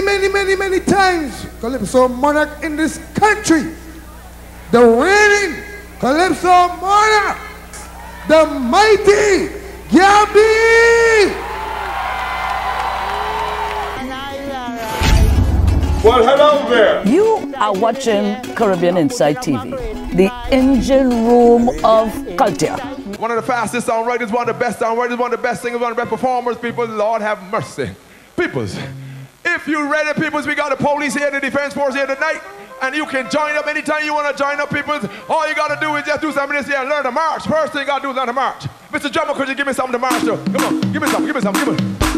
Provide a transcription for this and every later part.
many, many, many, many times Calypso monarch in this country. The reigning Calypso monarch, the mighty Gabby. Well, hello there. You are watching Caribbean Insight TV, the engine room of culture. One of the fastest songwriters, one of the best songwriters, one of the best singers, one of the best performers. People, Lord have mercy. Peoples, if you ready, peoples, we got the police here, the defense force here tonight. And you can join up anytime you want to join up, peoples. All you got to do is just do something this here and learn to march. First thing you got to do is learn to march. Mr. Drummer, could you give me something to march to? Come on, give me some, give me some, give me.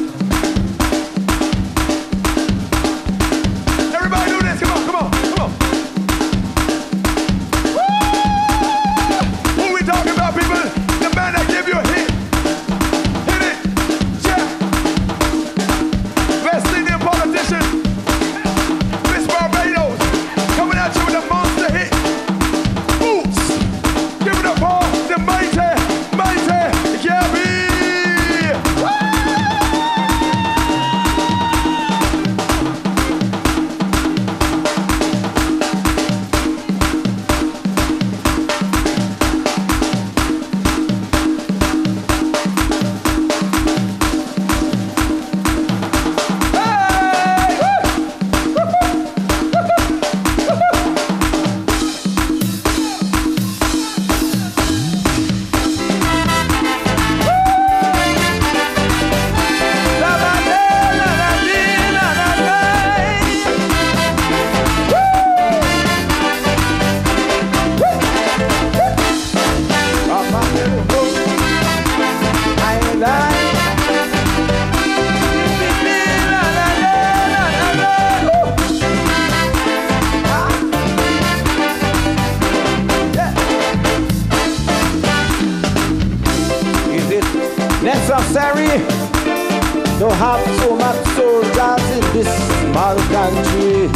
Country?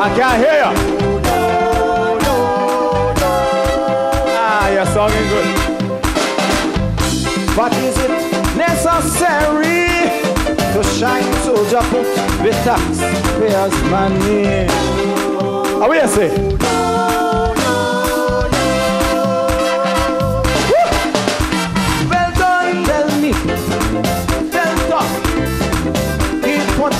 I can't hear you. Ah, you're singing good. But is it necessary to shine soldier put with taxpayers' money? Will you say? Well done, tell me. Tell talk. He put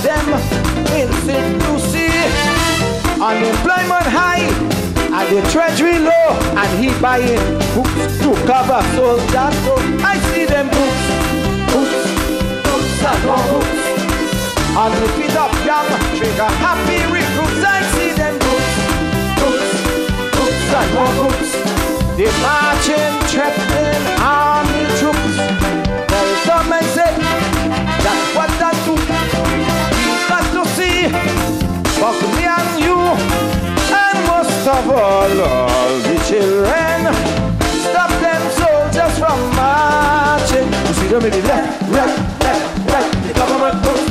Unemployment high and the treasury low. And he buying books to cover soldiers. So I see them books. Books. Books and more books. On the feet of young, trigger happy recruits. I see them books. Books. Books and more books. The marching, threatening army troops. There is some men say that's what that do. You got to see, but of all, the children, stop them soldiers from marching. You see them in the left, left, government goes, the government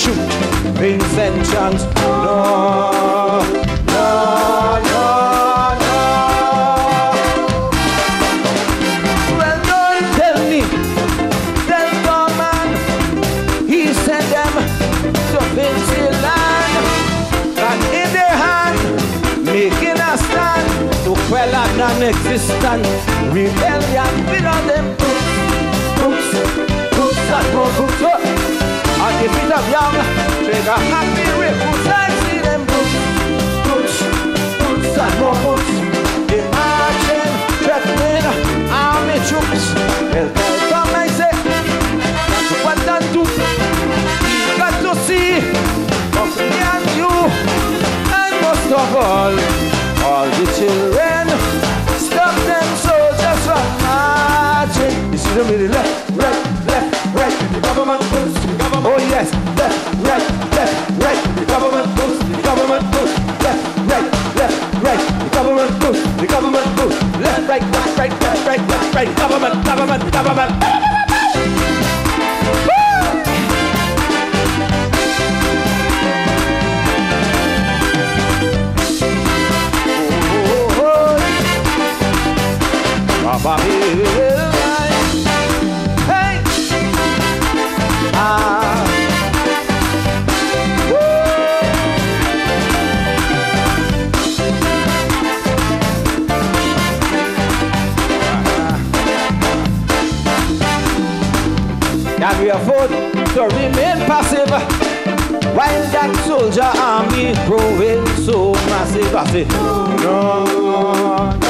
shoot Vincent Chance. No, no, no, no. Well, don't tell me, tell Gorman, he sent them Vinceland, and in their books, books and young, make a happy recruits. I see them boots, boots, boots and more boots. They marching, threatening army troops. Well, tell them I say, that's what I do. We got to see of me and you, and most of all, all the children. Stop them soldiers from marching. You see them in the left, right. Right, left, right. The government goes, the government goes. Left, right, left, right. The government goes, the government goes. Left, right, left, right, left, right, left, right. Government, government, government. Papa afford to remain passive while that soldier army growing so massive? I say, no, no,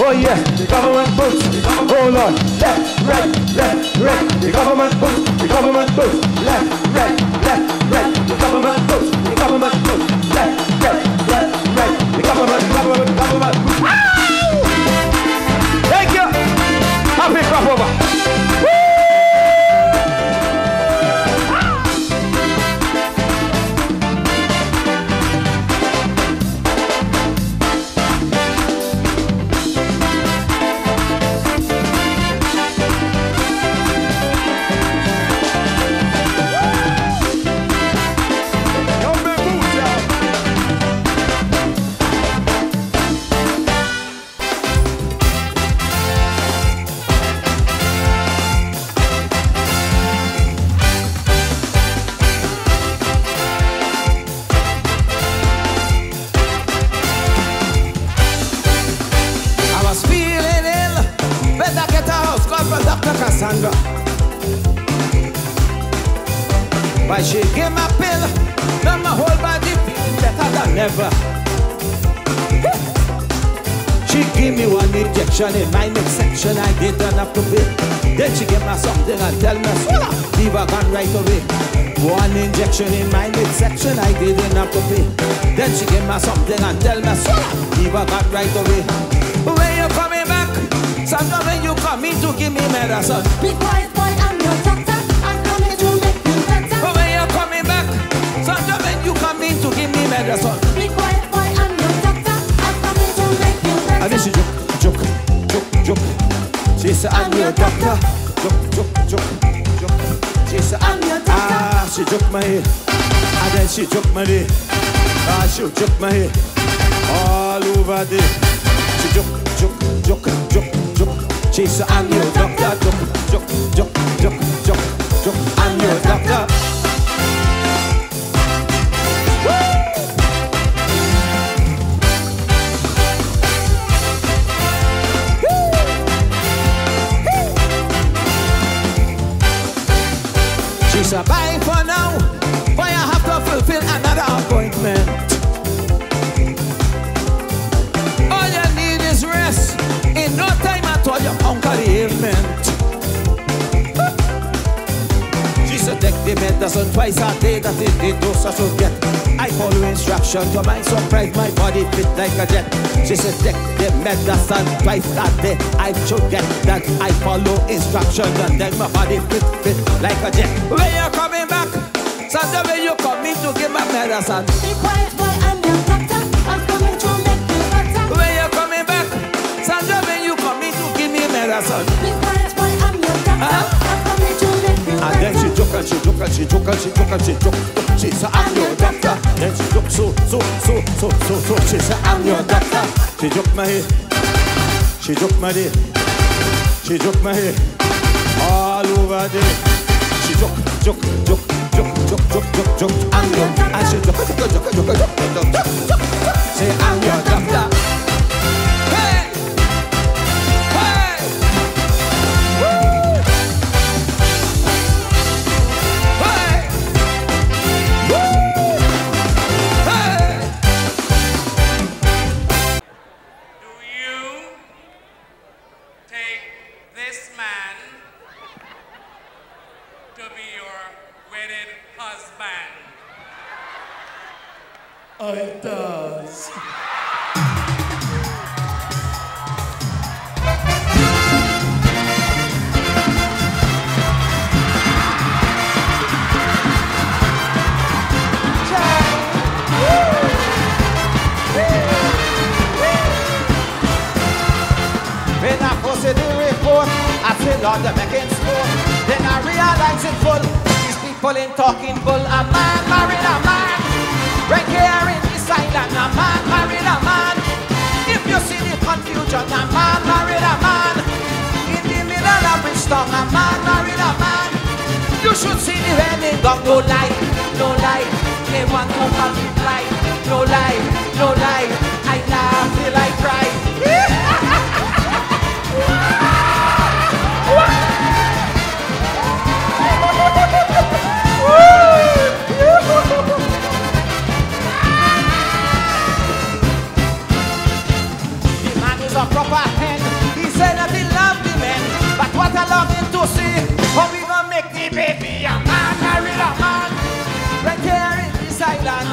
Oh yes, the government boots. Oh Lord, left, right, left, right. The government boots. The government boots. Left, right, left, right. The government boots. The government boots. All over there. She joke, joke, joke, joke, said, I'm your doctor. Joke, joke. I'm your doctor. Medicine twice a day, that is the dose I should get. I follow instruction to my surprise, my body fit like a jet. She said, take the medicine twice a day, I should get that. I follow instruction and then my body fit, fit like a jet. When you're coming back? Sunday when you coming to give my medicine? Be quiet, boy, I'm your doctor. I'm coming to make you better. When you're coming back? Sunday when you coming to give me medicine? Be quiet, boy, I'm your doctor. I'm coming to make you And then she joke and she joke and she joke and she joke and she joke. She said, I'm your doctor. Then she joke so, so, so, so, so, so. She said, I'm your doctor. She joke my head. She joke my head. She joke my head. All over there. She joke, joke, joke, joke, joke, joke, joke, joke. I'm your. And she joke, joke, joke, joke, joke, joke, joke. Say, I'm your doctor. To be your wedded husband? Oh, it does. When I posted the report, I said, Lord, they're making slow. Then I realized in full, these people in talking bull. A man married a man. Right here in this island, a man married a man. If you see the confusion, a man married a man. In the middle of Bristol, a man married a man. You should see the wedding gong. No lie, no lie. They want to multiply. No lie, no lie. I laugh till I cry. To see, how we gonna make the baby a man married a man. Right here in this island.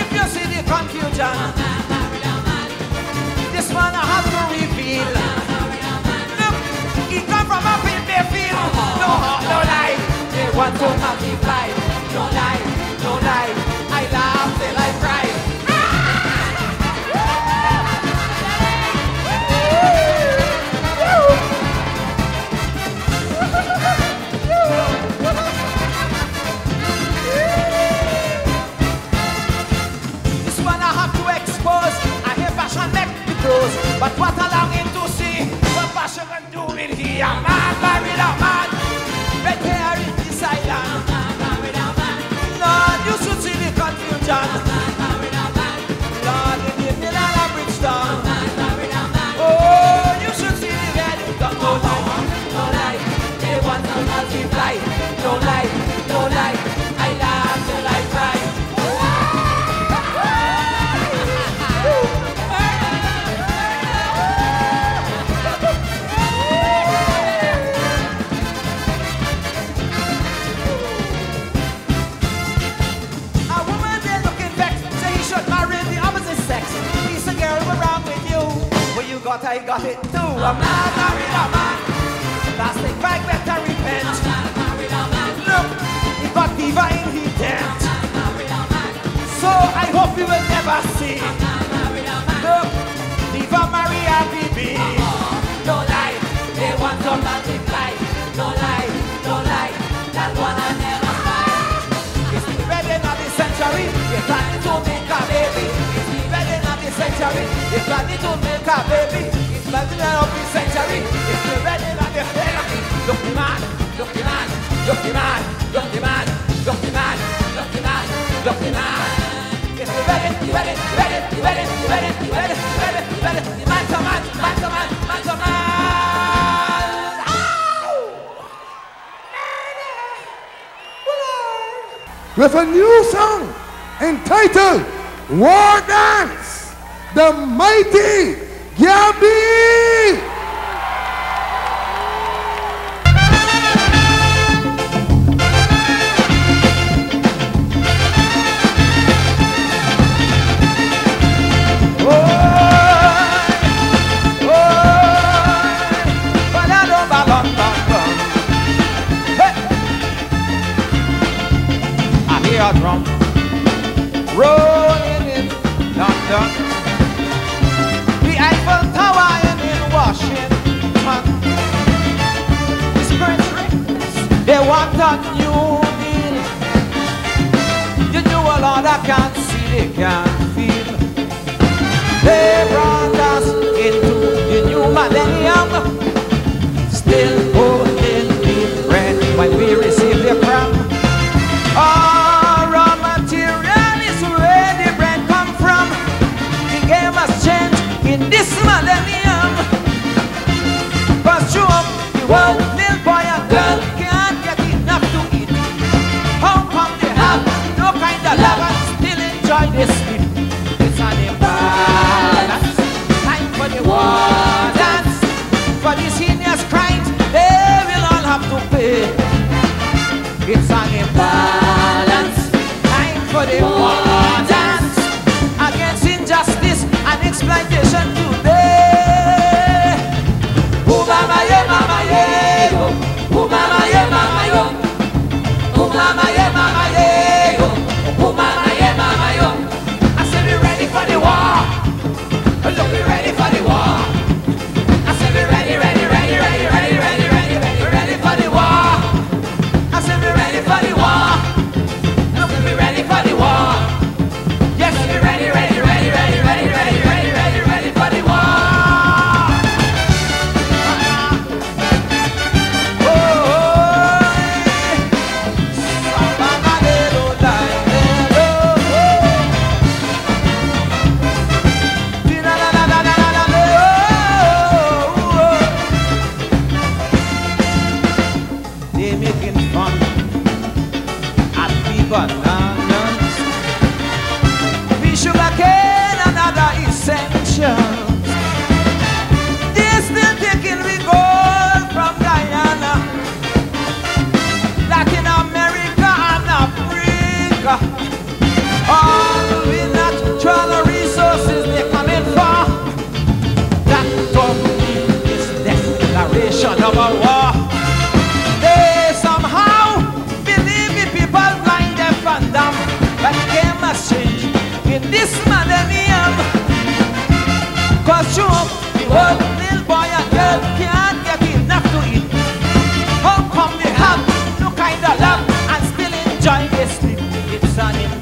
If you see the confusion, this one I have to reveal. Look, he come from in the field. No, no lie, they want to multiply. But what I longing to see, what passion can do with here.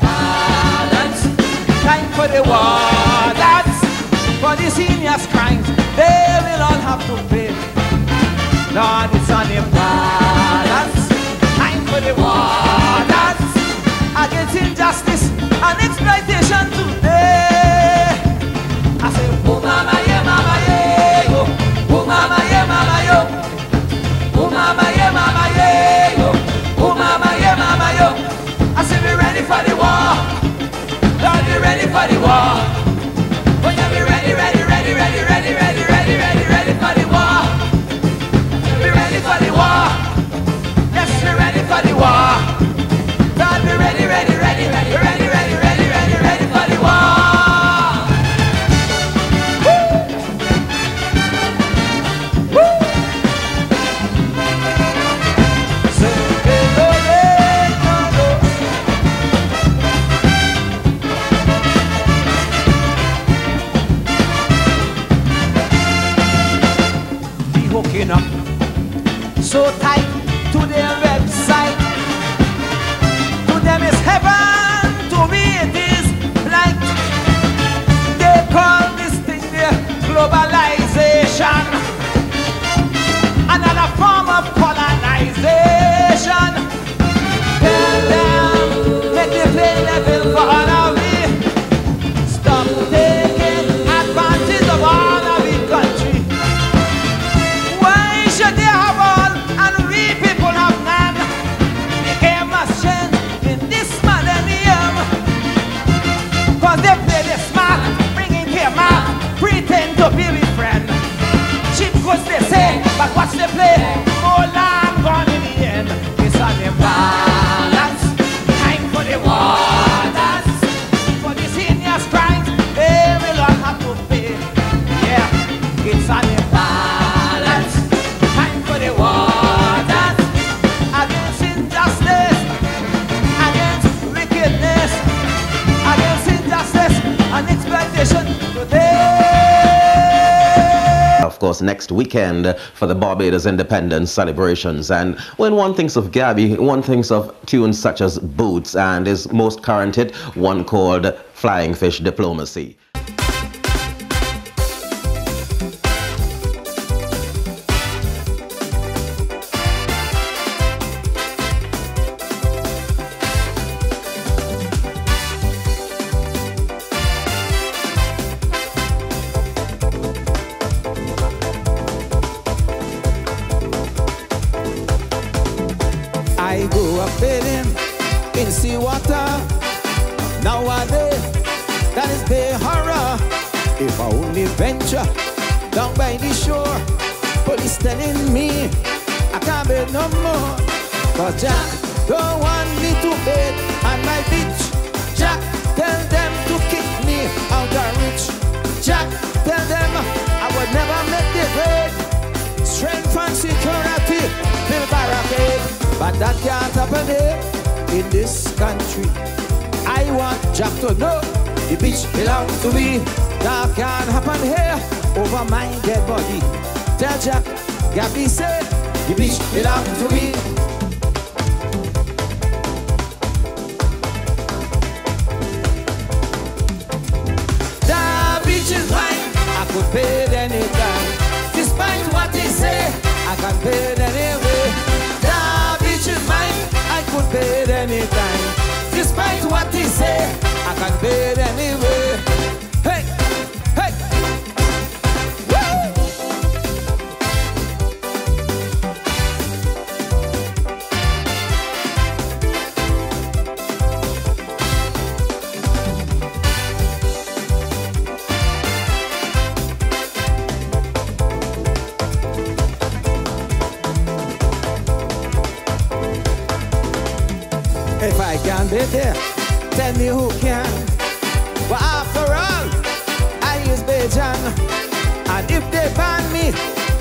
balance. Time for the war that's for the senior's crimes they will all have to pay. Lord, it's an imbalance. Time for the war that's against injustice and exploitation today. And exploitation today. Of course, next weekend for the Barbados independence celebrations. And when one thinks of Gabby, one thinks of tunes such as Boots and his most current hit, one called Flying Fish Diplomacy.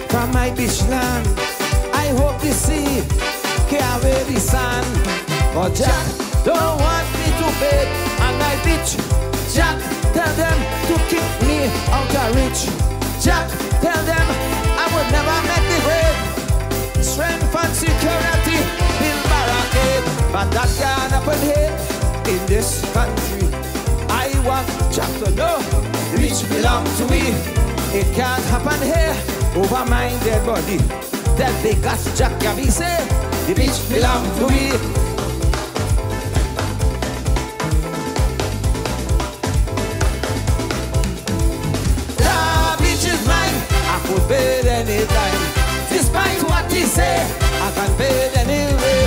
From my beach land, I hope the sea can wear oh, the sand. But Jack don't want me to bathe on my beach. Jack tell them to keep me out of reach. Jack tell them I would never make the grade. Strength and security, build barricade. But that can't happen here in this country. I want Jack to know the beach belong to me. It can't happen here over my dead body. That because Jack Gabby say the beach belong to me. The beach is mine. I could bathe anytime. Despite what he say, I can bathe anyway.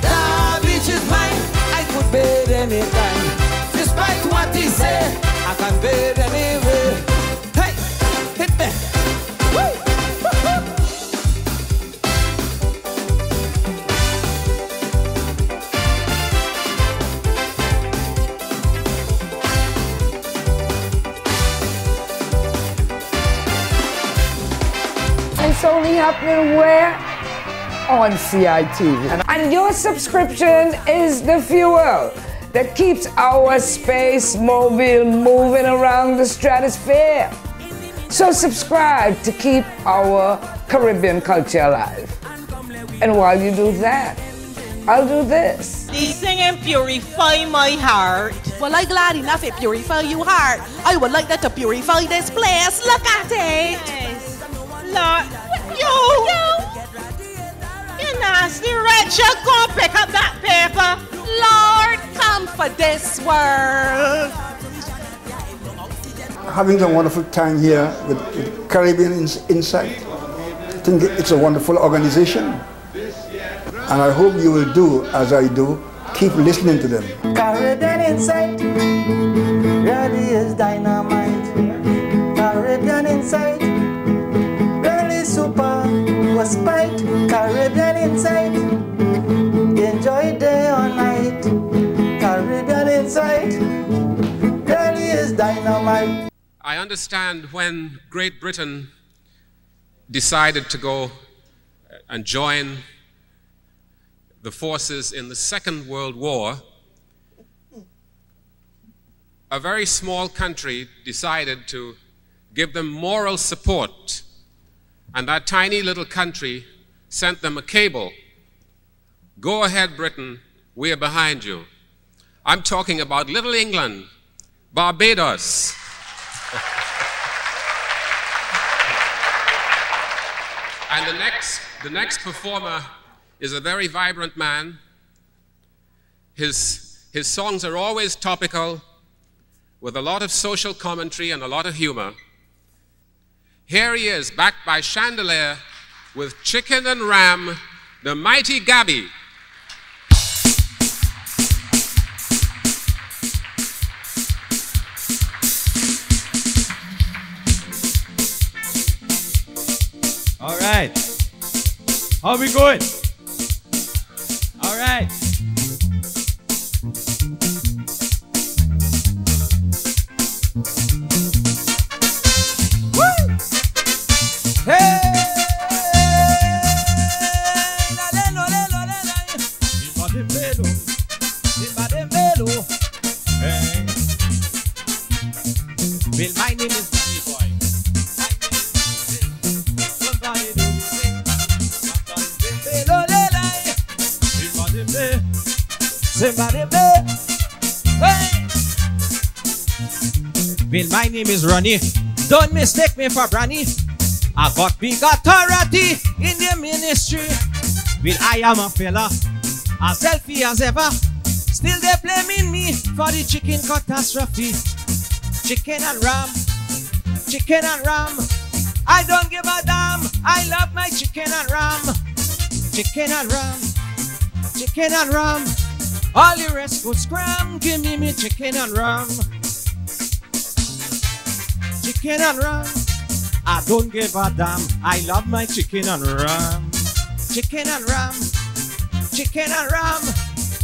The beach is mine. I could bathe anytime. Despite what he say, I can bathe anyway. Happening where? On CITV. And your subscription is the fuel that keeps our space mobile moving around the stratosphere. So subscribe to keep our Caribbean culture alive. And while you do that, I'll do this. The singing purify my heart. Well, I'm glad enough it purify your heart. I would like that to purify this place. Look at it. Yes. Lord, you, you, you nasty wretch. You go pick up that paper. Lord, come for this world. having a wonderful time here with, with Caribbean Ins- Insight. I think it's a wonderful organization. And I hope you will do as I do, keep listening to them. Caribbean Insight really is dynamite. Caribbean Insight really super was spite. Caribbean enjoy day or night. Caribbean is dynamite. I understand when Great Britain decided to go uh, and join the forces in the Second World War, a very small country decided to give them moral support. And that tiny little country sent them a cable. Go ahead, Britain, we are behind you. I'm talking about Little England, Barbados. and the next, the next performer is a very vibrant man. His, his songs are always topical, with a lot of social commentary and a lot of humor. Here he is, backed by Chandelier, with Chicken and Ram, the mighty Gabby. All right. How we going? All right. Well, my name is Ronnie. Don't mistake me for Branny. I got big authority in the ministry. Well, I am a fella, as selfie as ever. Still they blaming me for the chicken catastrophe. Chicken and ram, chicken and ram. I don't give a damn. I love my chicken and ram. Chicken and ram, chicken and ram. All the rest could scram. Give me me chicken and ram. Chicken and ram. I don't give a damn. I love my chicken and ram. Chicken and ram. Chicken and ram.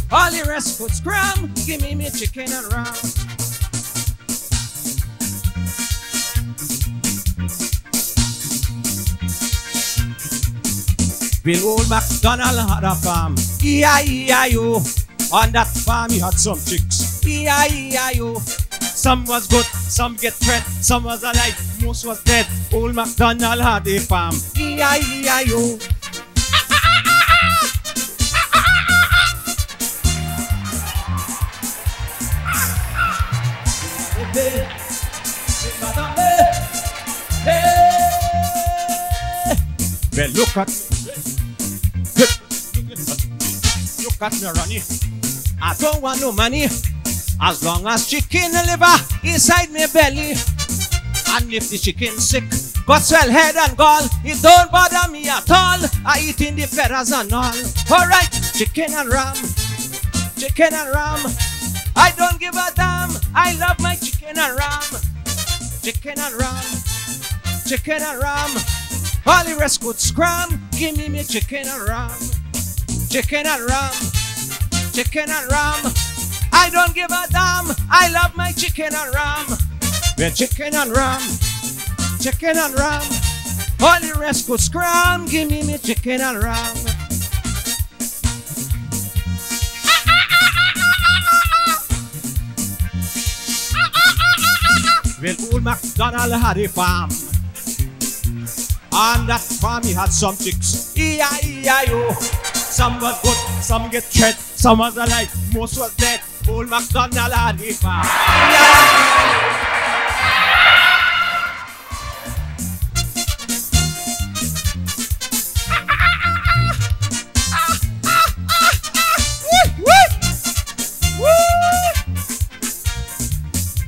All the rest could scram. Give me me chicken and ram. Bill old MacDonald had a farm. E-I-E-I-O. On that farm he had some chicks. E-I-E-I-O. Some was good, some get fed, some was alive, most was dead. Old MacDonald had a farm. E-I-E-I-O. Well, look at Look at me, Ronnie. I don't want no money. As long as chicken liver inside me belly. And if the chicken sick, got swell head and gall, it don't bother me at all. I eat in the feathers and all. Alright, chicken and ram. Chicken and ram. I don't give a damn. I love my chicken and ram. Chicken and ram. Chicken and ram. All the rest could scram. Give me me chicken and ram. Chicken and ram. Chicken and ram. I don't give a damn. I love my chicken and ram. Well, chicken and ram. Chicken and ram. All the rest could scram. Give me me chicken and ram. Well, old MacDonald had a farm. On that farm he had some chicks. E-I-E-I-O. Some was good, some get tread, some was alive, most was dead. Old MacDonald had a farm.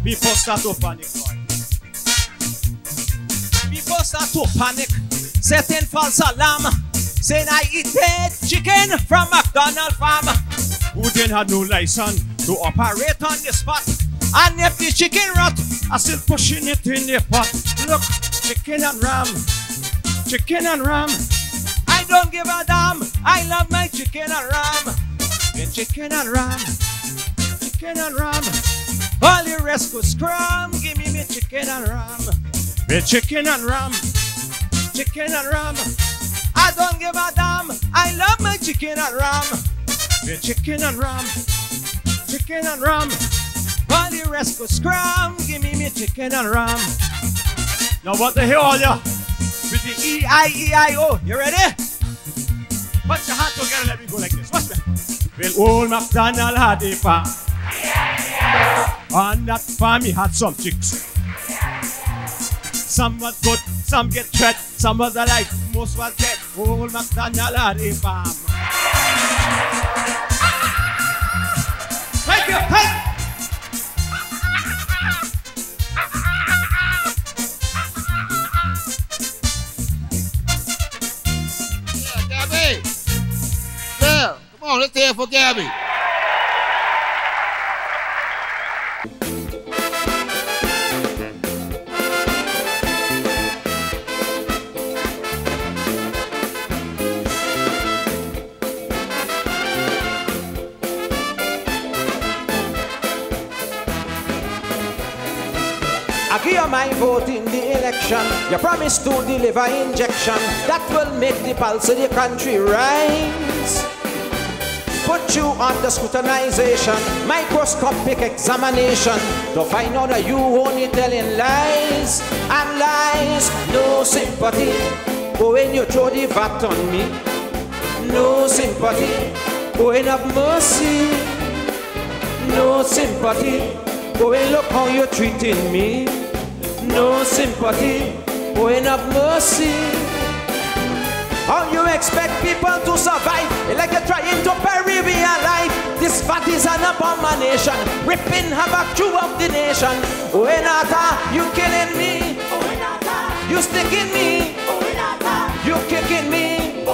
Before start to panic. Before start to panic, setting false alarm. Saying I eat dead chicken from McDonald farm. Who didn't have no license to operate on the spot. And if the chicken rot, I still pushing it in the pot. Look, chicken and ram, chicken and ram. I don't give a damn. I love my chicken and ram. The chicken and ram, chicken and ram. All the rest could scrum. Give me me chicken and ram. Me chicken and ram, chicken and ram. I don't give a damn. I love my chicken and ram. Me chicken and ram, chicken and ram. For the rest go scrum, give me me chicken and ram. Now what the hell all ya? With the E E-I-E-I-O. You ready? Put your hand together, let me go like this. Watch me. Well, old MacDonald had a farm. On that farm he had some chicks. Some was good, some get tread, some was alive, most was dead. Old MacDonald had a farm. Thank you, hey! Gabby! Yeah, come on, let's hear it for Gabby. Vote in the election. You promise to deliver injection that will make the pulse of the country rise. Put you under scrutinization, microscopic examination to find out that you only telling lies and lies. No sympathy. But when you throw the vat on me, no sympathy. Going have mercy, no sympathy. Going look how you're treating me, no sympathy. Going have mercy. How you expect people to survive? Like you're trying to bury real life. This vat is an abomination, ripping havoc throughout the nation. Owen Arthur, you killing me. You sticking me. You kicking me.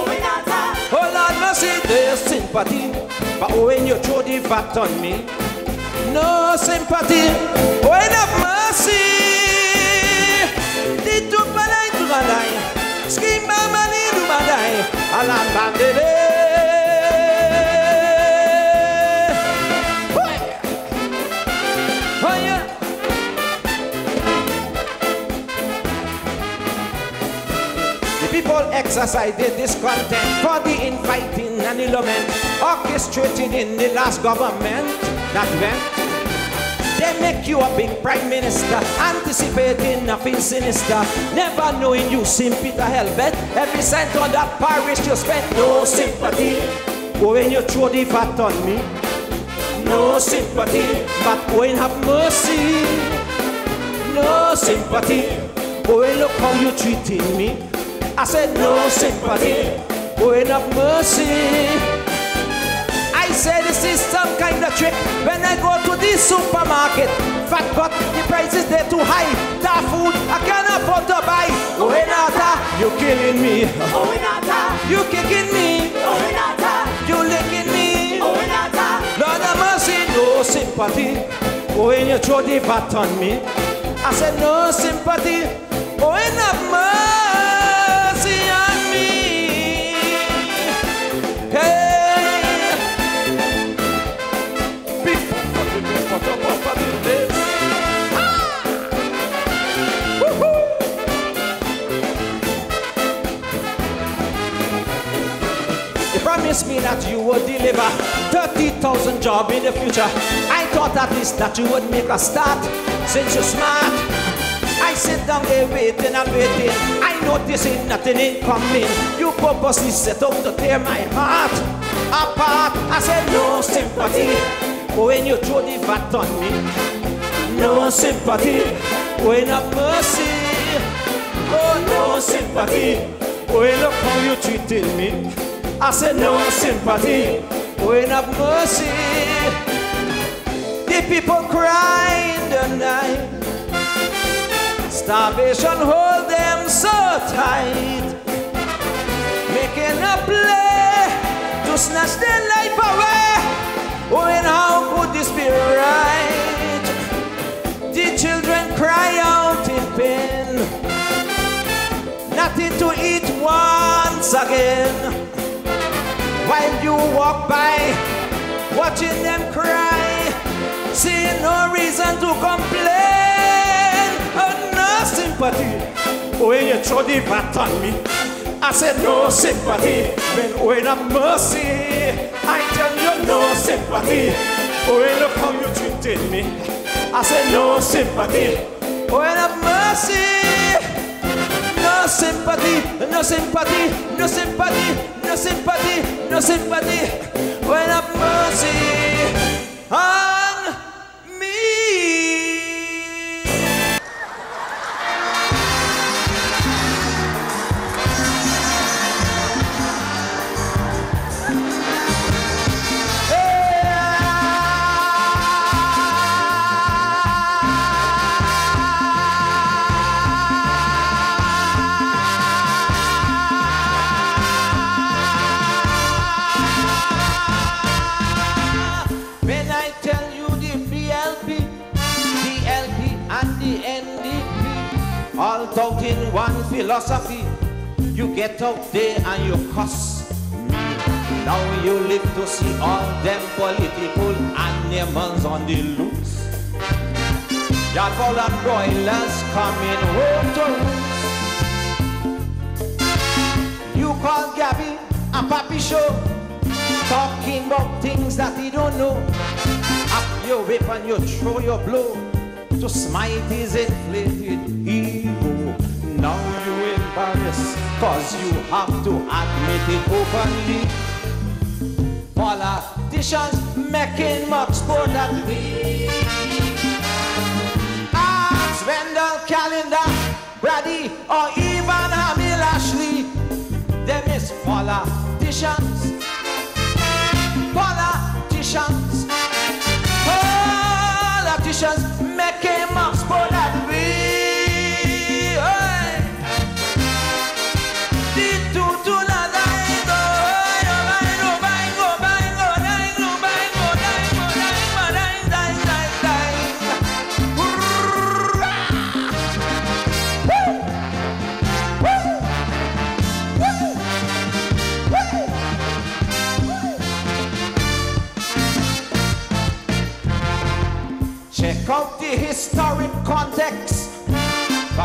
Oh Lord mercy, there's sympathy. But when you throw the vat on me, no sympathy. Oh, enough mercy. Di tu tu. Alam bandele. Oh. The people exercised discontent for the infighting and the lament orchestrated in the last government that went. They make you a big prime minister, anticipating nothing sinister, never knowing you St. Peter Helvet. Every cent on that parish you spent, no sympathy. When you throw the vat on me, no sympathy. But when have mercy, no sympathy. When look how you treating me, I said no sympathy. When have mercy. I say this is some kind of trick. When I go to the supermarket, fat but the prices they're too high. That food I can't afford to buy. Oh, Renata, you're killing me. Oh, Renata, you're kicking me. Oh, Renata, you're licking me. Oh, Renata, Lord have mercy, no sympathy. Oh, when you throw the vat on me, I said no sympathy. Oh, enough mercy You promised me that you would deliver 30,000 jobs in the future. I thought at least that you would make a start since you're smart. I sit down there waiting and waiting. I notice ain't nothing incoming. You purposely set out to tear my heart apart. I said no sympathy. When you throw the vat on me, no sympathy. When have mercy. Oh, no sympathy. When look how you treating me. I said no sympathy. When have mercy. The people cry in the night. Starvation hold them so tight. Making a play to snatch their life away. Oh, and how could this be right? The children cry out in pain. Nothing to eat once again. While you walk by, watching them cry, seeing no reason to complain. Oh, no sympathy. When you throw the vat on me, I said no sympathy. When when have mercy, I tell you no sympathy. When look how you treated me, I said no sympathy. When have mercy. No sympathy, no sympathy, no sympathy, no sympathy, no sympathy. When have philosophy, you get out there and you cuss. Now you live to see all them political animals on the loose. Yard full of broilers coming home to. You call Gabby a papi show talking about things that he don't know. Up your whip and you throw your blow to smite his inflated ego. Now cause you have to admit it openly. Politicians making much sport that we. Ask Wendell Callender, Brady, or even Hamil Ashley. Them is politicians politicians, politicians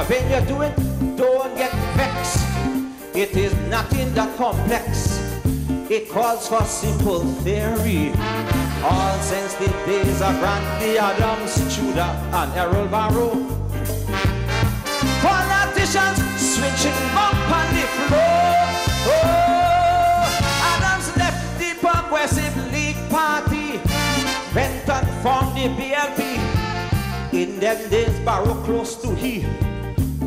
when you do it, don't get vexed. It is nothing that complex. It calls for simple theory. All since the days of Grantley Adams, Tudor, and Errol Barrow. Politicians switching bump on the floor. Oh, Adams left the Progressive League Party. Went and formed the BLP. In them days, Barrow close to he.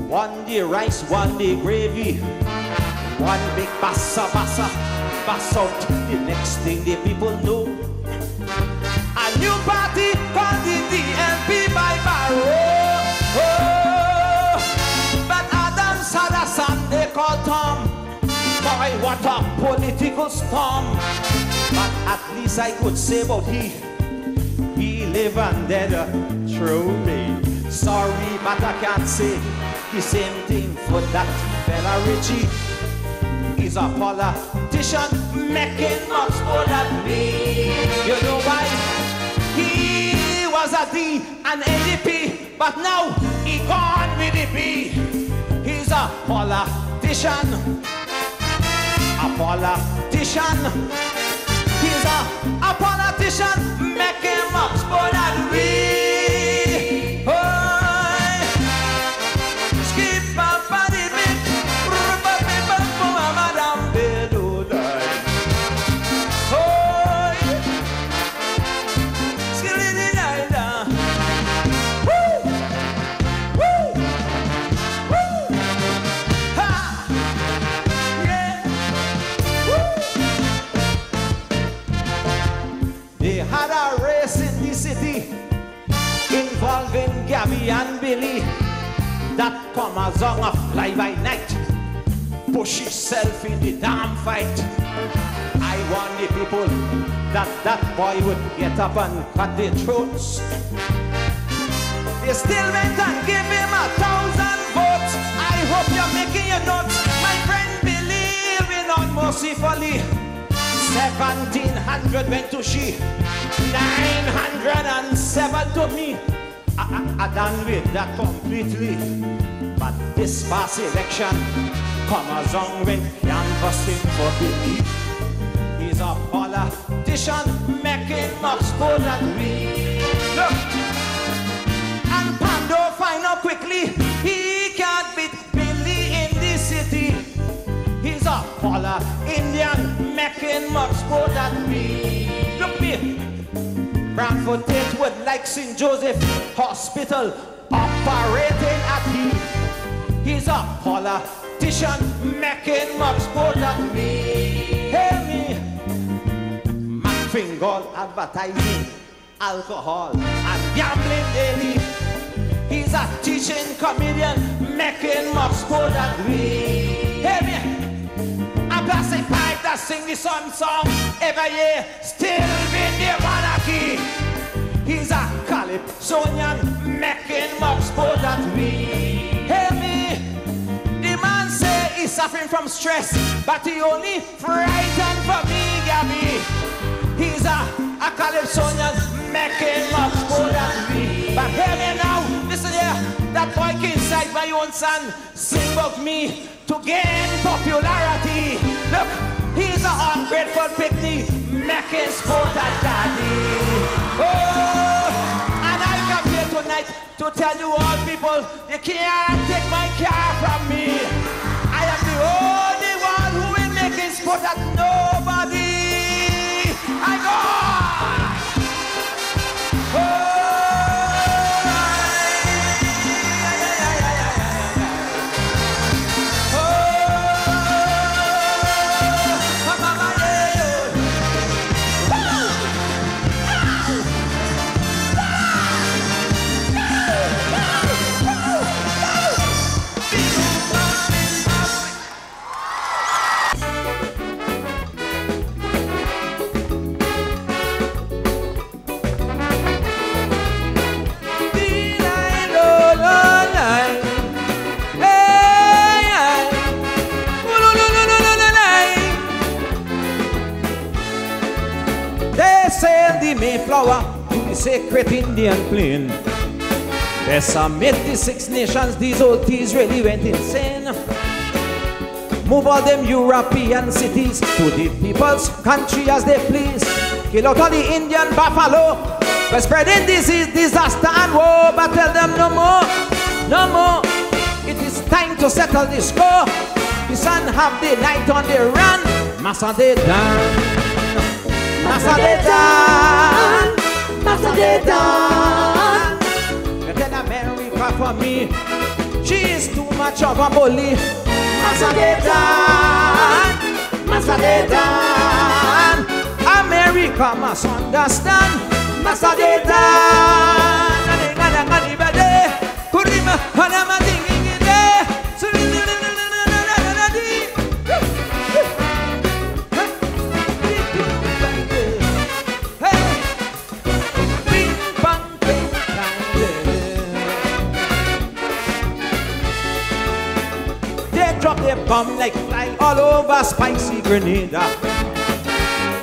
One day rice, one day gravy. One big bassa bassa, bass out. The next thing the people know. A new party the DLP by Barrow. Oh, but Adams had a son they called Tom. Boy, what a political storm. But at least I could say about he. He live and dead uh, truly. Sorry, but I can't say the same thing for that fella Richie. He's a politician making much more than me. You know why? He was a D and NDP, but now he gone with the B. He's a politician. A politician. That come as on fly by night, push himself in the damn fight. I warn the people that that boy would get up and cut their throats. They still went and give him a thousand votes. I hope you're making your notes. My friend believing unmercifully. Seventeen hundred went to she, nine hundred and seven to me. I, I, I done with that completely. But this past election, come along when canvassing for belief. He's a politician making more than we. Look, and Pando find out quickly he can't beat Billy in the city. He's a Paula Indian making more than me. Look me. Branford Taitt would like St. Joseph Hospital operating at he. He's a politician making much more than me. Hear me. Fingal advertising alcohol and gambling daily. He's a teaching comedian making much more than we. Hear me. A plastic pipe that sing the sun song every year, still in the monarchy. He's a calypsonian making much more than we. Suffering from stress, but he only frightened for me, Gabby. He's a, a calypsonian making much more than me. But hear me now, listen here. That boy inside my own son sing of me to gain popularity. Look, he's a ungrateful picnic making sport at daddy. Oh, and I come here tonight to tell you all people, you can't take my car from me. Make it sport the Mayflower to the sacred Indian plain. There's some 86 nations, these old thieves really went insane. Move all them European cities to the people's country as they please. Kill out all the Indian buffalo. By spreading disease, disaster and war. But tell them no more, no more. It is time to settle the score. The sun have the night on the run. Massa they done. Massa they done. You tell America for me. She is too much of a bully. They done. America must understand. Done. Kurima, Panama, bomb like fly all over spicy Grenada.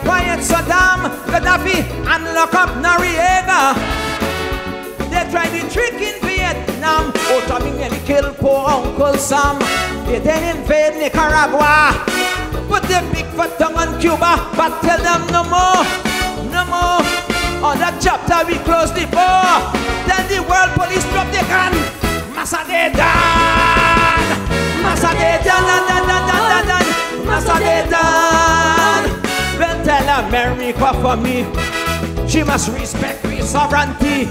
Quiet Saddam, Gaddafi, and lock up Noriega. They tried the trick in Vietnam. Out of nearly kill poor Uncle Sam. They then invade Nicaragua. Put the big foot down on Cuba, but tell them no more, no more. On that chapter we close the door. Then the world police drop their gun. Massa they done. Well tell America for me. She must respect her sovereignty.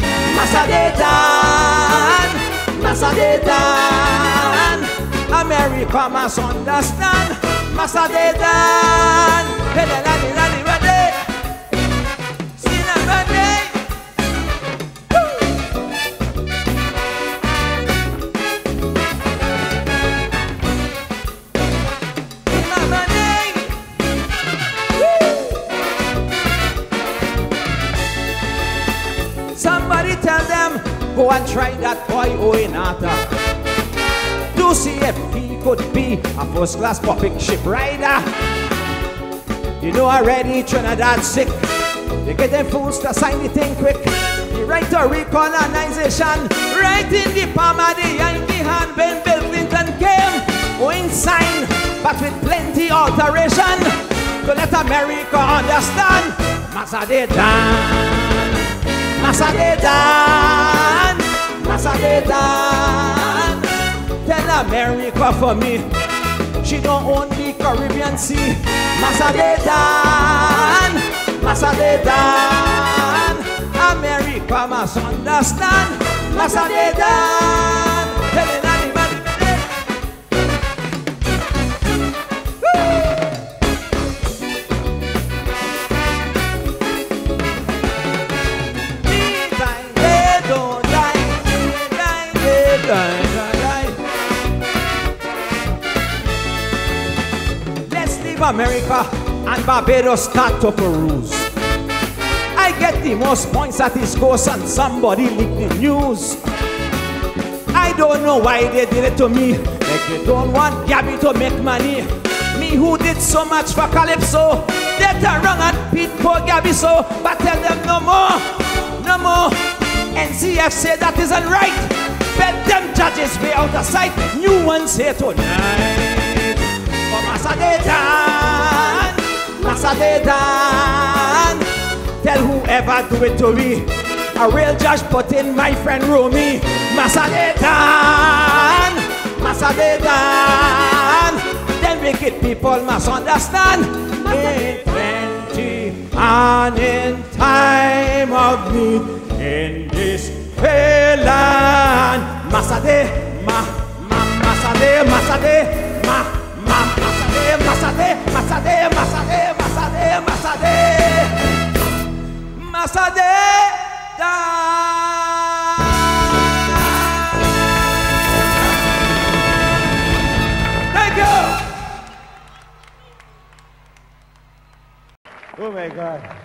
They done. America must understand. Massa go and try that boy oh, Owen Arthur. To see if he could be a first class popping ship rider. You know already Trinidad sick. They get them fools to sign the thing quick. The right to recolonization, right in the palm of the Yankee hand. When Bill Clinton came, going sign, but with plenty alteration to let America understand. Massa they done, Massa they done, Masadedan. Tell America for me. She don't own the Caribbean Sea. Masadedan. Masadedan. America must understand. Masadedan. Telling America and Barbados start to peruse. I get the most points at East course and somebody leaked the news. I don't know why they did it to me. Like they don't want Gabby to make money. Me who did so much for Calypso. They turn wrong and beat poor Gabby so. But tell them no more, no more. NCF say that isn't right. Bet them judges be out of sight. New ones here tonight. Masadedan, Masadedan. Tell whoever do it to me. A real judge put in my friend Romy. Masadedan, Masadedan. Then wicked people must understand. In plenty and in time of need, in this fair land. Masade, ma, ma, Masade, Masade, ma, ma, Masade, Masade, Masade, Masade, Masade, Masade. You. Oh my God.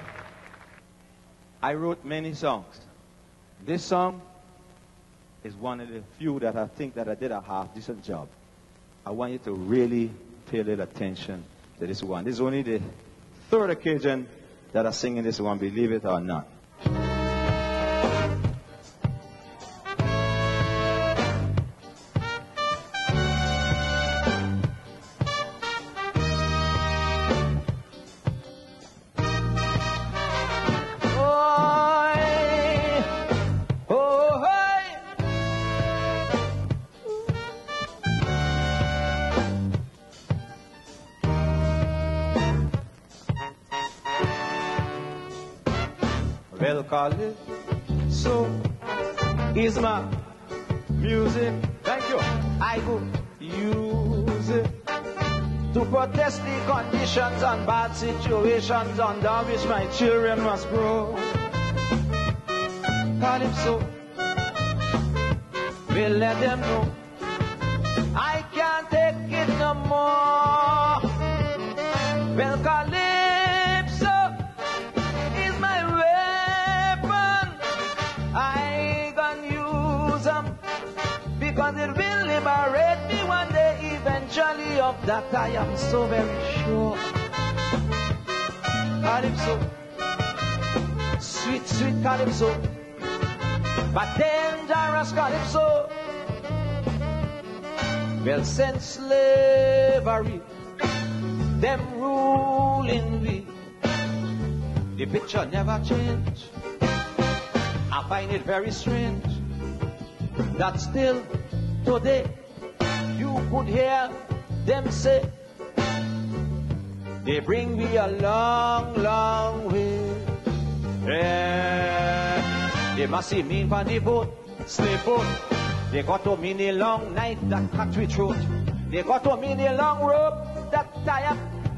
I wrote many songs. This song is one of the few that I think that I did a half decent job. I want you to really pay little attention to this one. This is only the third occasion that I sing in this one, believe it or not. It so is my music. Thank you. I go use it to protest the conditions and bad situations under which my children must grow. Calypso will let them know that I am so very sure. Calypso, sweet, sweet Calypso, but dangerous Calypso. Well, since slavery, them ruling we, the picture never changed. I find it very strange that still today you could hear them say they bring me a long, long way. Yeah. They must see me on the boat, slave boat. They got to mean a long knife that cut we throat. They got to mean a long rope that tie up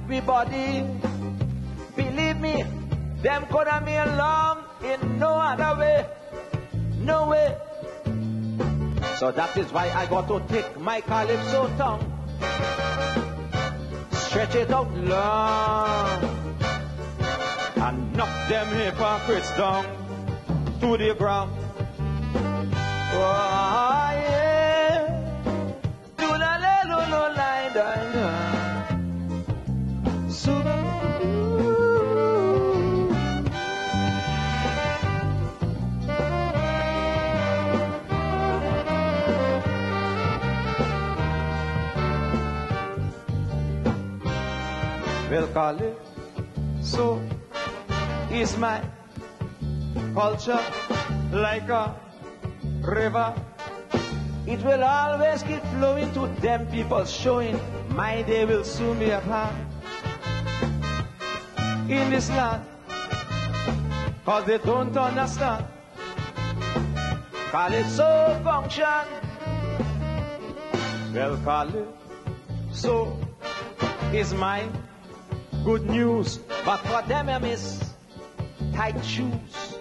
we body. Believe me, them could have me along in no other way. No way. So that is why I got to take my calypso tongue, stretch it out long, and knock them hypocrites down to the ground. Oh, yeah. So is my culture like a river. It will always keep flowing to them people showing my day will soon be at hand. In this land, cause they don't understand. Call it so function. Well, call it so is mine. Good news, but for them I miss tight shoes.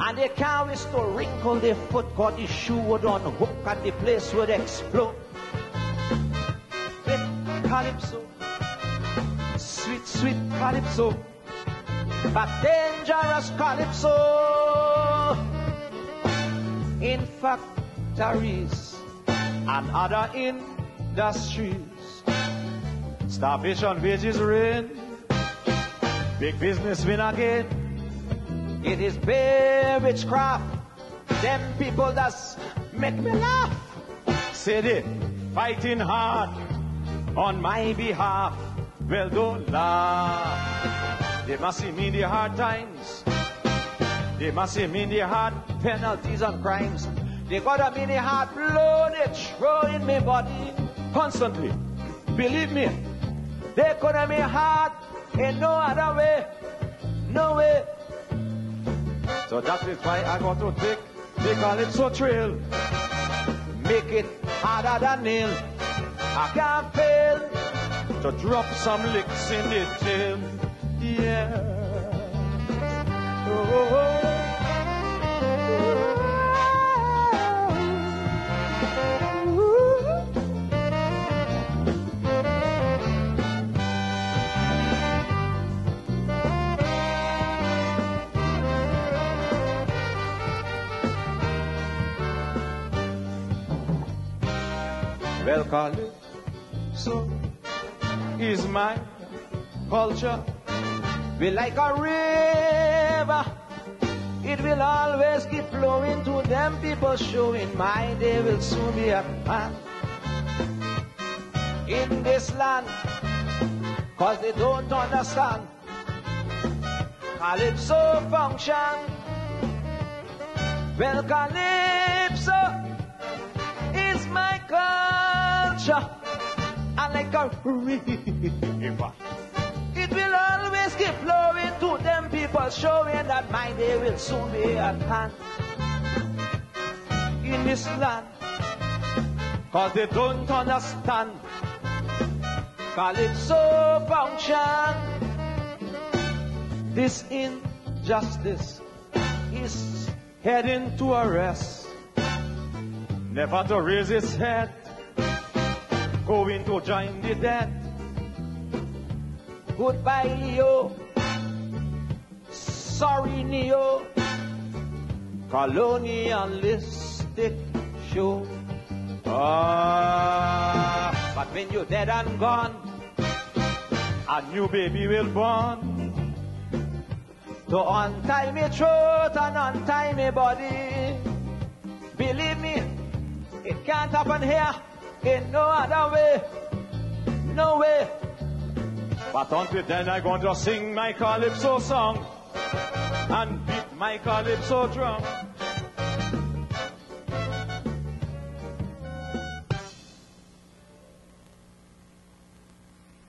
And they can't wish to wrinkle their foot cause the shoe would unhook and the place would explode. Calypso, sweet, sweet calypso, but dangerous calypso. In factories and other industries, starvation wages reign, big business win again. It is bare witchcraft. Them people that's make me laugh. Say they fighting hard on my behalf. Well, don't laugh. They must see me the hard times. They must see me the hard penalties and crimes. They got a mini hard blow they throw in my body constantly. Believe me, they got a economy hard in no other eh. way. No way. So that is why I got to take the so trail. Make it harder than nail. I can't fail to drop some licks in the tail. Yeah. Oh, oh, oh. Well, calypso is my culture. We like a river. It will always keep flowing to them people showing my day will soon be at hand. In this land, cause they don't understand. Calypso function. Well, calypso is my culture. I like a river. It will always keep flowing to them people, showing that my day will soon be at hand. In this land, cause they don't understand. Calypso function. This injustice is heading to arrest. Never to raise its head, going to join the dead. Goodbye, Leo. Sorry, Neo. Colonialistic show. Ah, but when you're dead and gone, a new baby will born. To untie me throat and untie me body. Believe me, it can't happen here in no other way. No way. But until then, I'm going to sing my calypso song and beat my calypso drum.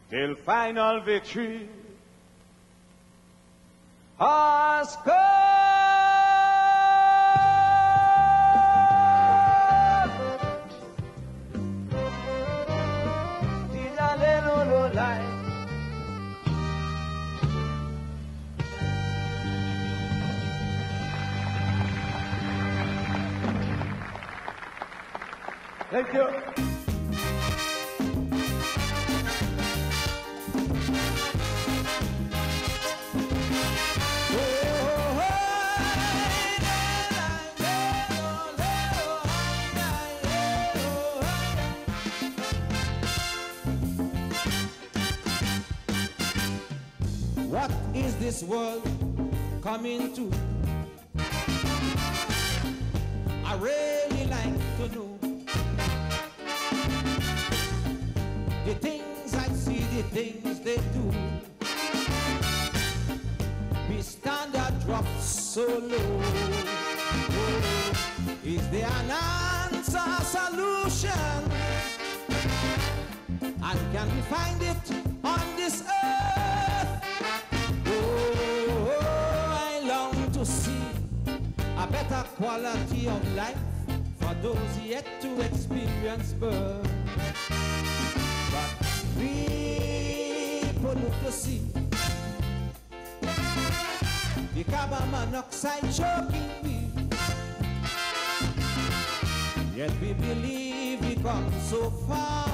Till final victory has come. Tilalelololai. Thank you. This world coming to? I really like to know the things I see, the things they do. We so low. Oh, Is there an answer, solution? And can we find quality of life for those yet to experience birth. But we pollute the sea. The carbon monoxide choking we. Yet we believe we come so far.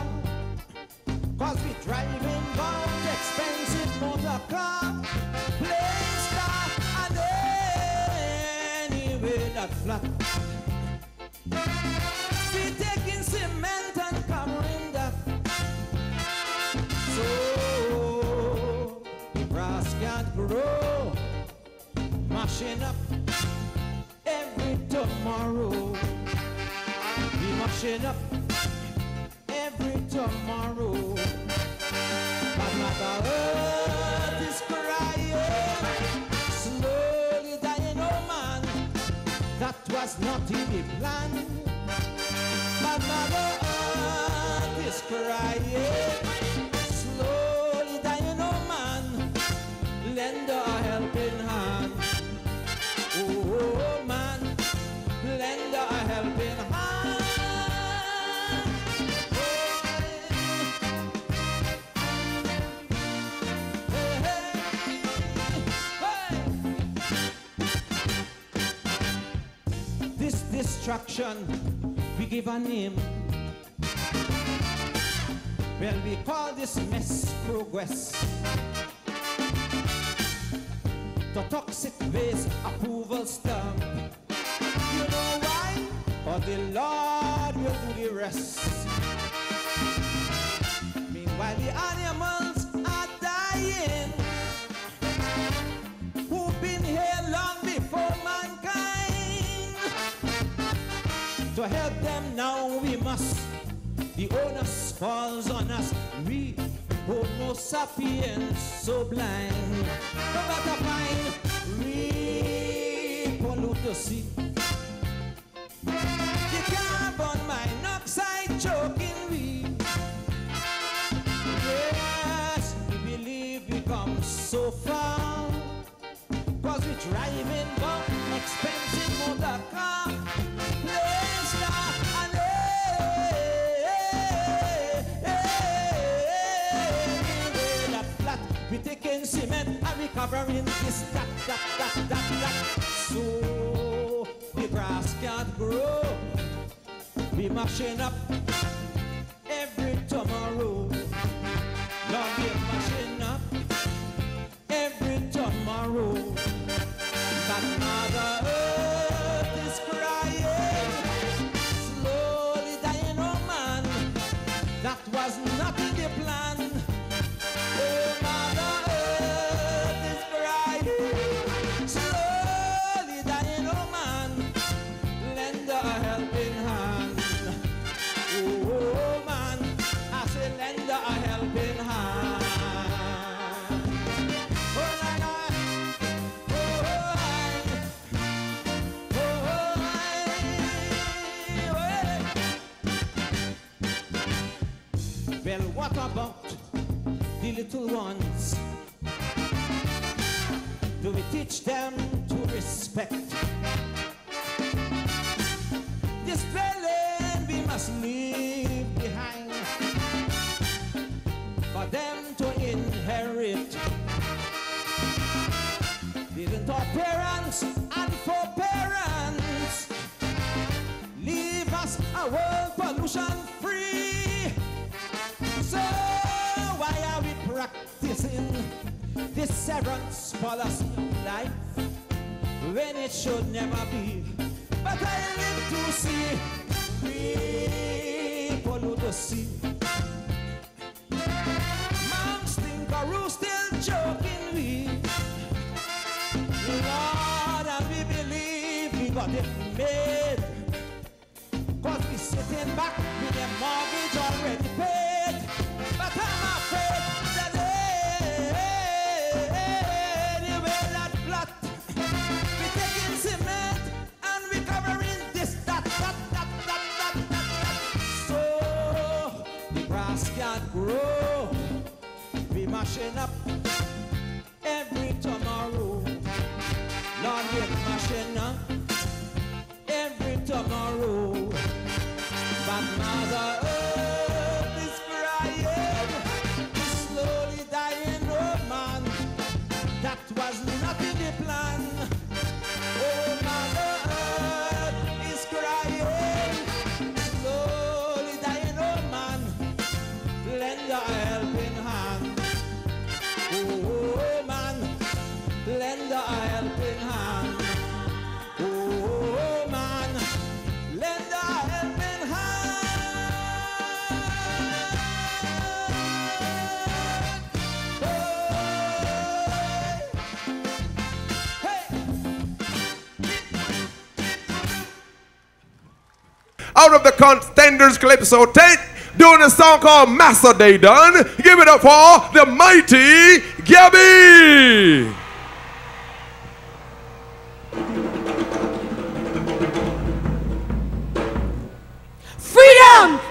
Cause we driving flat. Taking cement and. So grass can't grow. Mashing up every tomorrow. We mashing up every tomorrow. But Mother Earth was not in the plan. But Mother Earth is crying, Destruction we give a name. Well, we call this mess progress. The toxic waste approval stamp. You know why? Or the Lord will do the rest. Meanwhile, the animals To help them now we must. The onus falls on us. We Homo sapiens so blind. No matter fine, we pollute the sea. The carbon monoxide choking we. Yes, we believe we come so far. Cause we driving but expensive motor car. Covering this that that that that that. So the grass can't grow. We mashing up Well, what about the little ones? Do we teach them to respect? Servant's policy of life when it should never be? But I live to see we pollute the sea. Mom stinkeroo still joking we. Lord, and we believe we got it made. Cause we sitting back with a mortgage already mashing up every tomorrow. Lord, we mashing up every tomorrow. Out of the contenders Calypso Tate, doing a song called Massa Day Done. Give it up for the mighty Gabby. Freedom!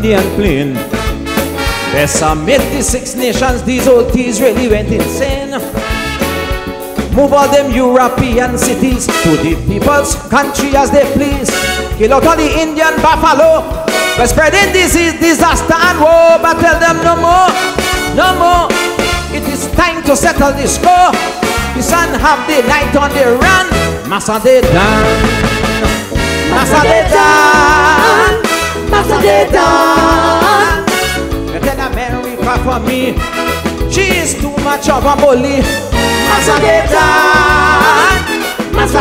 Indian plain. There's some 86 nations, these old really went insane. Move all them European cities to the people's country as they please. Kill out all the Indian buffalo, by spreading disease, disaster and war. But tell them no more, no more. It is time to settle the score. The sun have the night on the run. Massa they done. Massa they done. Done. You tell America for me, she is too much of a bully.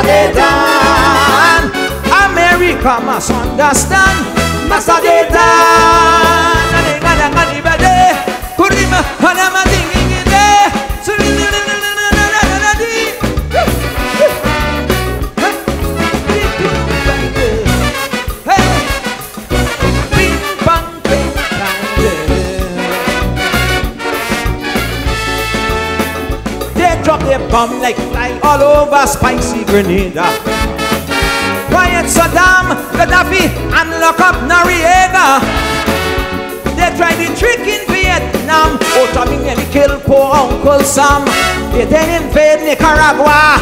They done. America must understand. Massa their like fly all over spicy Grenada. Quiet Saddam, Gaddafi, and lock up Noriega. They tried the trick in Vietnam. Chi Minh nearly killed poor Uncle Sam. They then invade Nicaragua.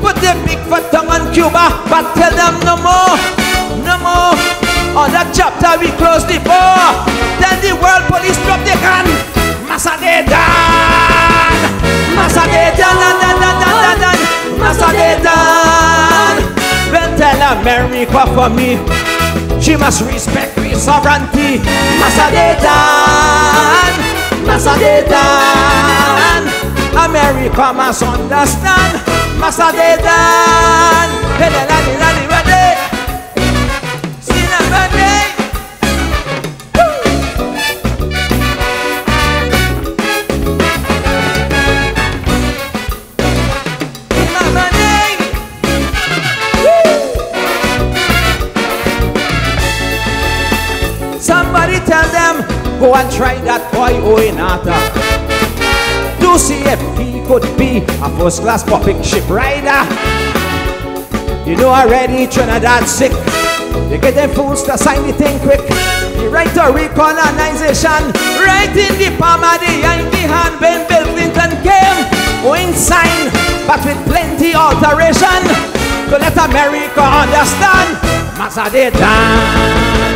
Put the big foot down on Cuba, but tell them no more, no more. On that chapter we close the door. Then the world police drop the gun. Massa they done. They done. Then tell America for me. She must respect me sovereignty. They done. America must understand. Massa go and try that boy oh, Oinata. To see if he could be a first class popping ship rider. You know already Trinidad sick. They get them fools to sign the thing quick. The right to recolonization, right in the palm of the Yankee hand. When Bill Clinton came, going sign, but with plenty alteration to let America understand. Massa done,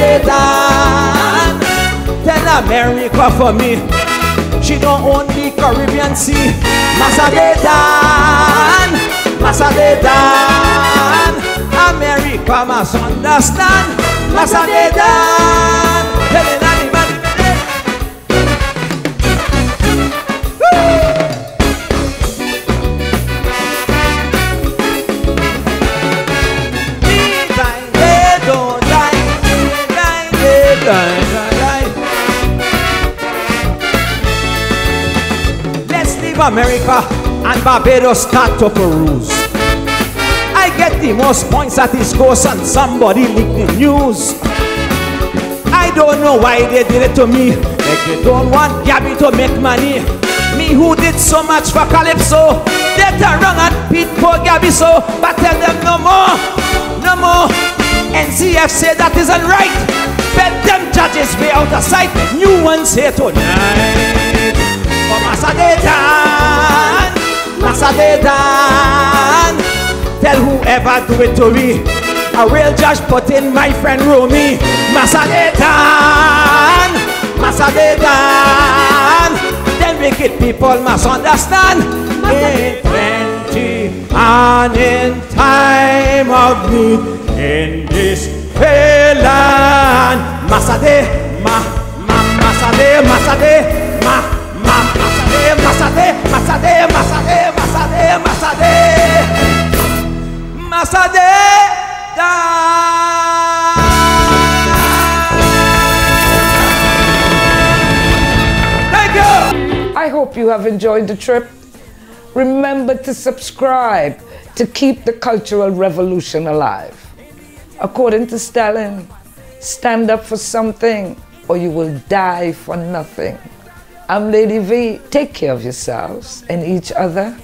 They done. Tell America for me, she don't own the Caribbean Sea. They done. America must understand. Massa. Tell America and Barbados start to peruse. I get the most points at East Coast and somebody leak the news. I don't know why they did it to me. They don't want Gabby to make money. Me who did so much for Calypso. They turn wrong and beat poor Gabby so. But tell them no more, no more. NCF say that isn't right. Bet them judges be out of sight. New ones here tonight. For Masadetan, Masadetan. Tell whoever do it to me. I will just put in my friend Romy. Masadetan, Masadetan. Then wicked people must understand. In plenty and in time of need in this land. Masade, ma, ma, masade, masade, masade, Thank you. I hope you have enjoyed the trip. Remember to subscribe to keep the cultural revolution alive. According to Stalin, stand up for something or you will die for nothing. I'm Lady V. Take care of yourselves and each other.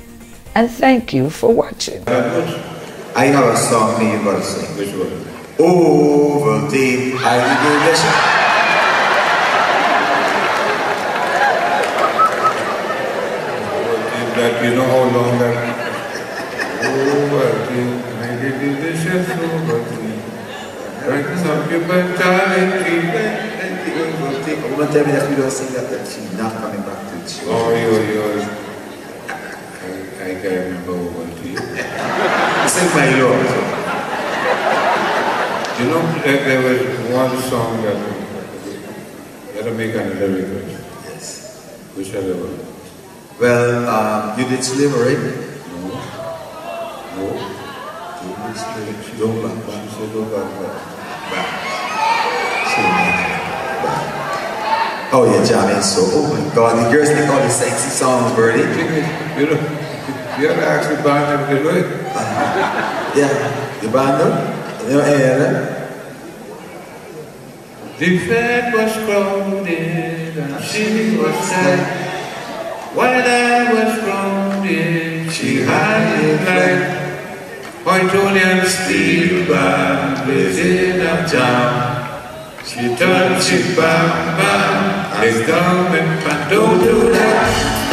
And thank you for watching. I have a song that you're gonna sing. Which one? Over the Ivy Division. That you know how long that over the Ivy Division over the Records of Cuban Charlie Treatment. Don't tell me that we don't sing that, that she's not coming back to the Oh, you, you. I, I can't remember Ovaltine. Sing my Lord. You know, there was one song that that American lyric. Yes. Which other one? Well, um, you did slavery. No. No. You did slavery. Don't back, back. She said, go back, back. Back. Say back. Oh, yeah, jamming so. Oh my God, the girls make all these sexy songs, Birdie. You know, you ever actually bind them because look? Yeah, you bind them, they'll here. The bed was crowded and she was sad. When I was grounded, she had it black. Pointonian steel band plays in uptown. She turns, she bam bam, lays down and pan. Don't do that.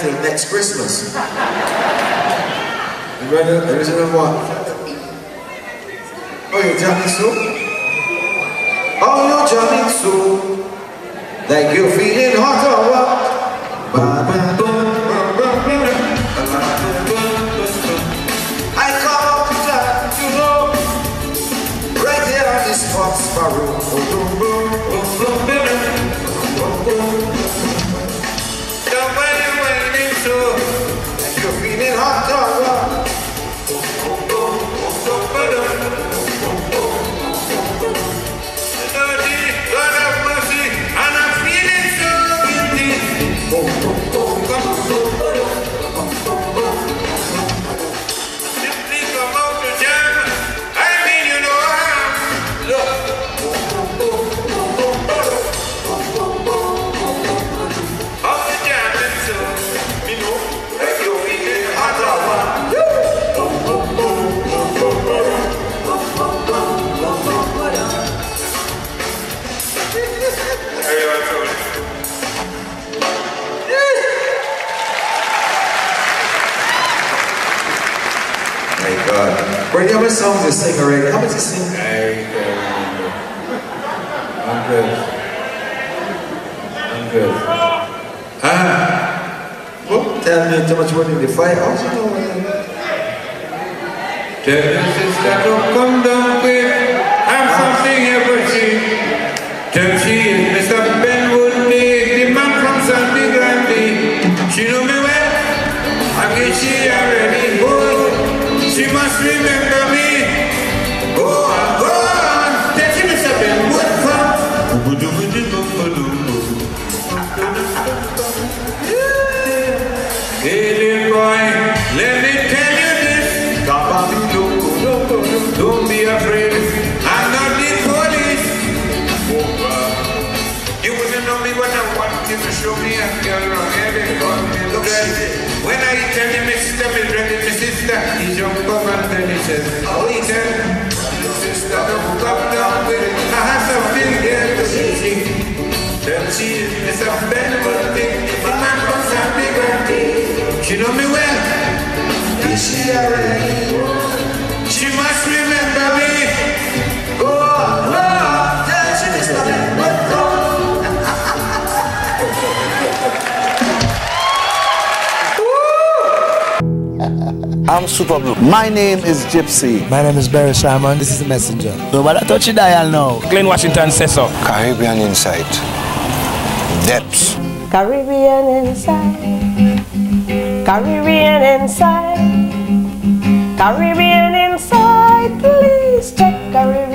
can next Christmas. you ready? You ready one. Oh, you're jumping soon? Oh, you're jumping soon. Like you're feeling hot already? How much you sing? I can't remember. Hundred. Hundred. Ah. Oh, tell me too much money in the fire. How do you know? Tell your sister to come down quick. Have something everything. Tell she is Mr. Benwood Day, the man from Sangre Grande. She know me well. I guess she already good. She must remember Tell my sister, my brother, my sister, he jump up and tell me, says, oh, he your sister, don't come down with it. I have something here to see. Tell she is Mr. Benwood, the man from Sangre Grande. She know me well. Is she already? I'm Super Blue. My name is Gypsy. My name is Barry Simon. This is The Messenger. No, but I touch you dial now. Glenn Washington says so. Caribbean Insight. Depths. Caribbean Insight. Caribbean Insight. Caribbean Insight. Please check Caribbean.